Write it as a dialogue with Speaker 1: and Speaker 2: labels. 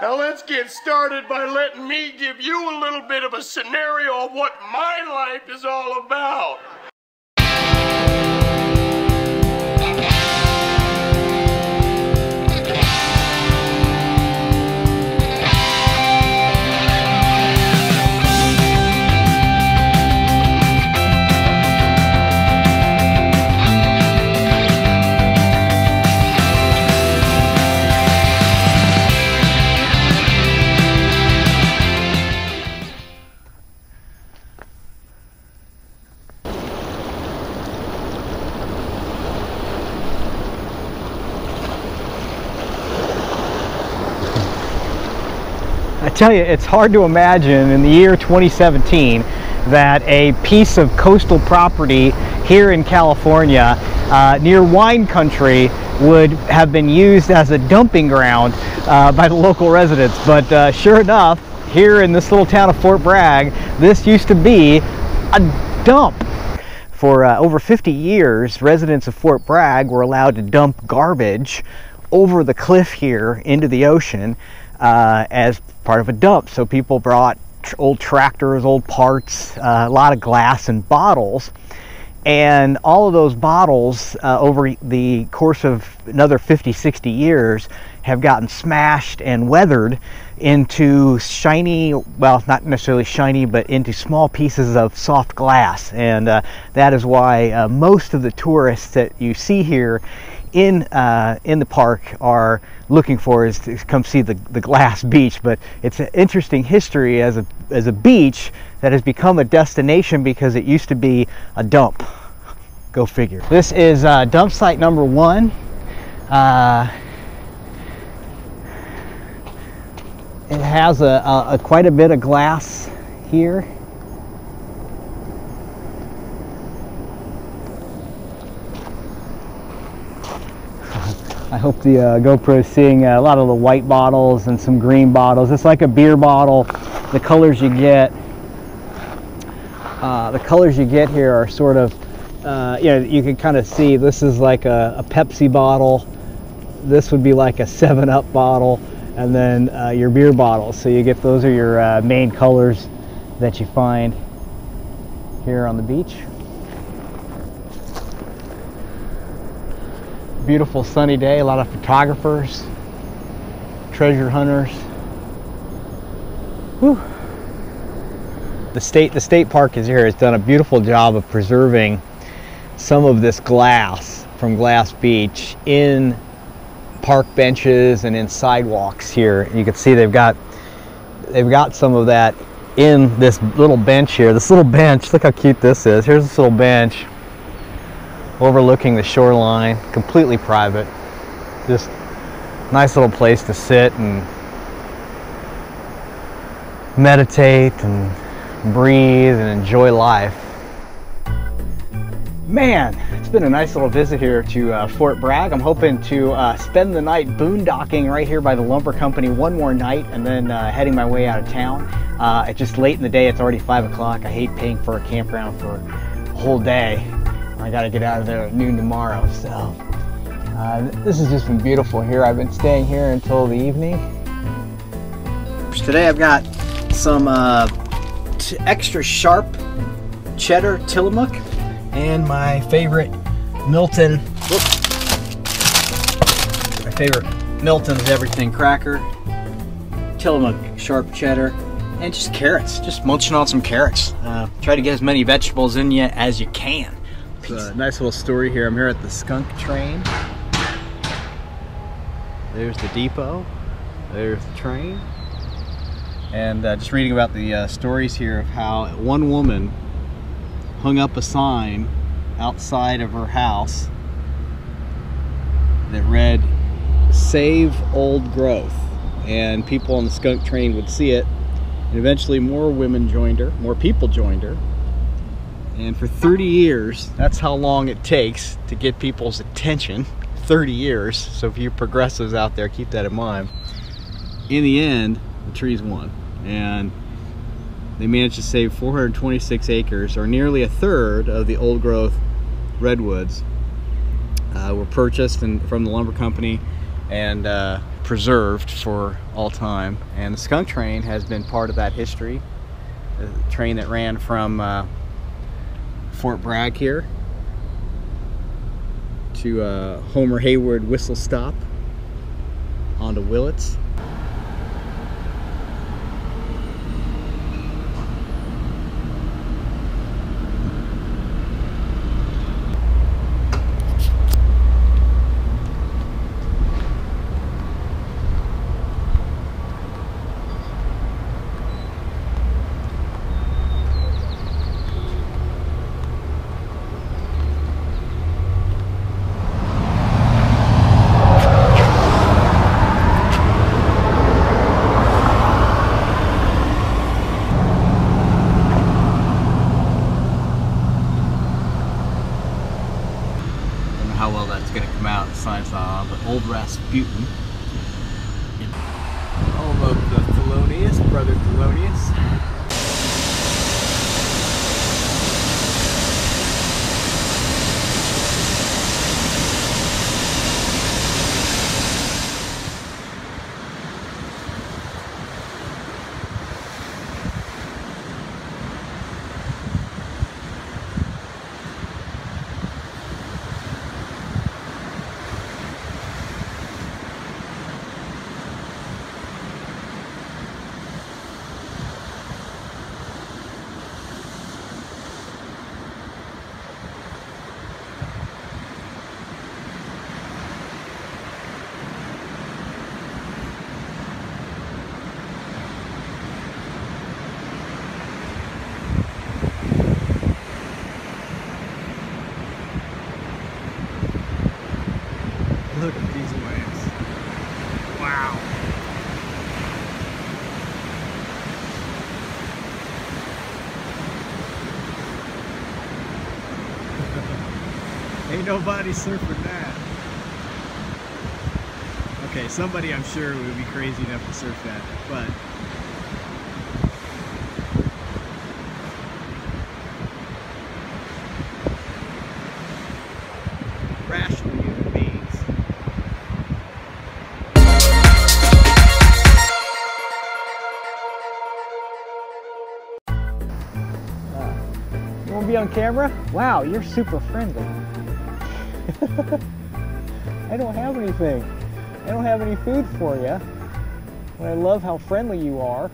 Speaker 1: Now let's get started by letting me give you a little bit of a scenario of what my life is all about.
Speaker 2: I tell you, it's hard to imagine in the year 2017 that a piece of coastal property here in California uh, near wine country would have been used as a dumping ground uh, by the local residents. But uh, sure enough, here in this little town of Fort Bragg, this used to be a dump. For uh, over 50 years, residents of Fort Bragg were allowed to dump garbage over the cliff here into the ocean uh, as part of a dump. So people brought tr- old tractors, old parts, uh, a lot of glass and bottles. And all of those bottles uh, over the course of another 50, 60 years have gotten smashed and weathered into shiny, well, not necessarily shiny, but into small pieces of soft glass. And uh, that is why uh, most of the tourists that you see here in uh, in the park are looking for is to come see the, the glass beach. But it's an interesting history as a as a beach that has become a destination because it used to be a dump. Go figure. This is uh, dump site number one. Uh, it has a, a, a quite a bit of glass here. Hope the uh, GoPro is seeing uh, a lot of the white bottles and some green bottles. It's like a beer bottle. The colors you get, uh, the colors you get here are sort of, uh, you know, you can kind of see this is like a, a, Pepsi bottle. This would be like a 7-Up bottle, and then uh, your beer bottles. So you get those are your uh, main colors that you find here on the beach. Beautiful sunny day, a lot of photographers, treasure hunters. Whew. The state, the state park is here has done a beautiful job of preserving some of this glass from Glass Beach in park benches and in sidewalks here. You can see they've got they've got some of that in this little bench here. This little bench, look how cute this is. Here's this little bench overlooking the shoreline, completely private. Just nice little place to sit and meditate and breathe and enjoy life. Man, it's been a nice little visit here to uh, Fort Bragg. I'm hoping to uh, spend the night boondocking right here by the lumber company one more night and then uh, heading my way out of town. Uh, it's just late in the day, it's already five o'clock. I hate paying for a campground for a whole day. I got to get out of there at noon tomorrow. So uh, this has just been beautiful here. I've been staying here until the evening. Today I've got some uh, extra sharp cheddar Tillamook and my favorite Milton. Whoops, my favorite Milton's Everything cracker, Tillamook sharp cheddar, and just carrots. Just munching on some carrots. Uh, try to get as many vegetables in you as you can. A nice little story here. I'm here at the skunk train. There's the depot. There's the train. And uh, just reading about the uh, stories here of how one woman hung up a sign outside of her house that read, Save Old Growth. And people on the skunk train would see it. And eventually more women joined her, more people joined her. And for 30 years, that's how long it takes to get people's attention. 30 years. So if you progressives out there, keep that in mind. In the end, the trees won. And they managed to save 426 acres, or nearly a third of the old growth redwoods uh, were purchased and, from the lumber company and uh, preserved for all time. And the skunk train has been part of that history. The train that ran from uh, Fort Bragg here to uh, Homer Hayward Whistle Stop onto Willits. don't know how well that's going to come out in science law, but Old Rasputin. Home of the Thelonious, brother Thelonious. Look at these waves. Wow. Ain't nobody surfing that. Okay, somebody I'm sure would be crazy enough to surf that, but be on camera? Wow, you're super friendly. I don't have anything. I don't have any food for you. But I love how friendly you are.